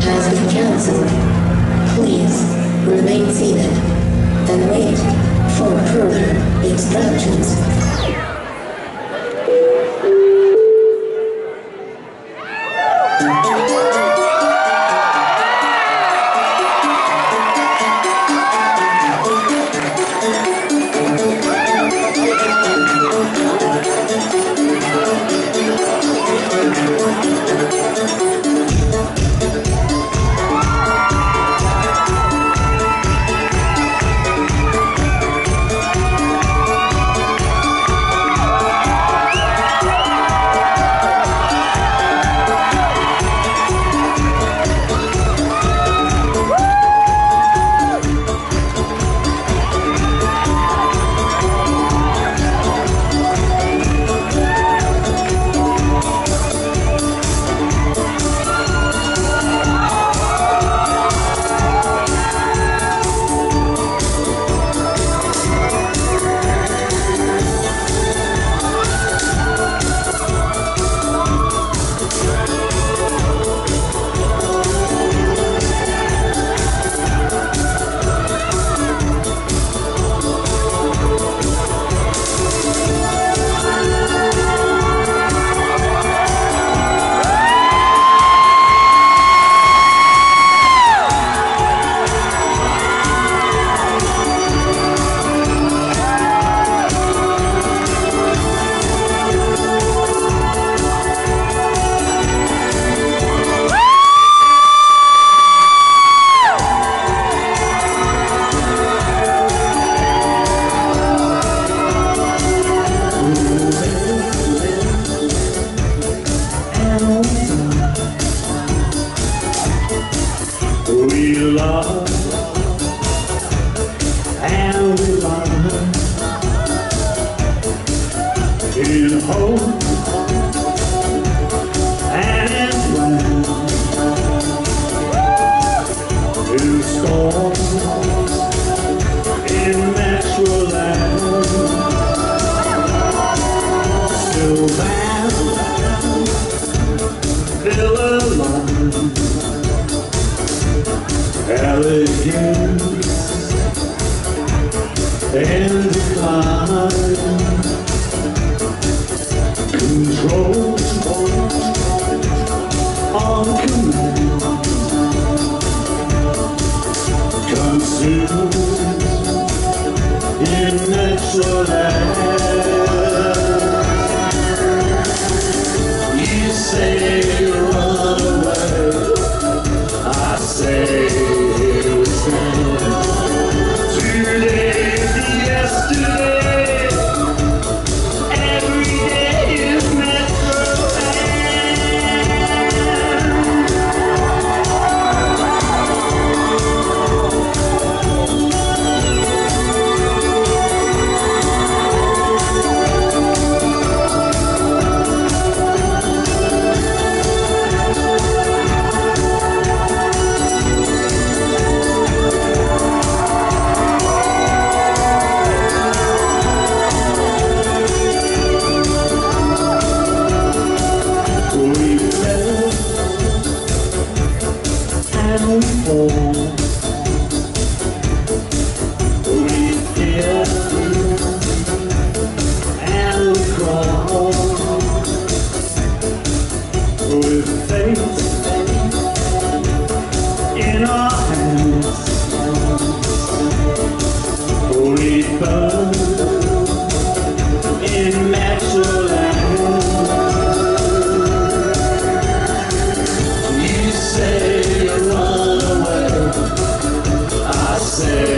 Has been canceled. please remain seated and wait for further instructions. We love and decline. Control on command. Consumed in natural quero um say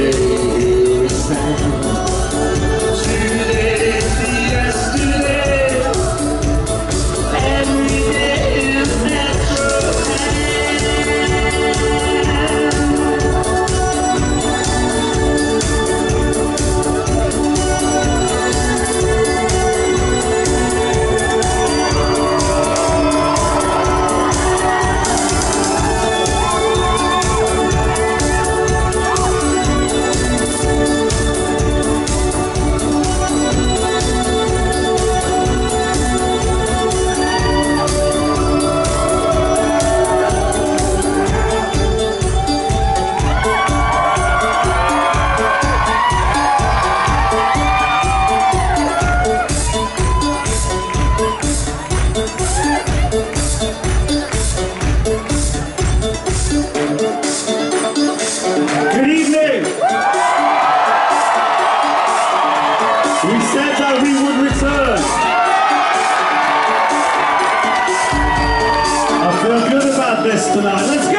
tonight. Let's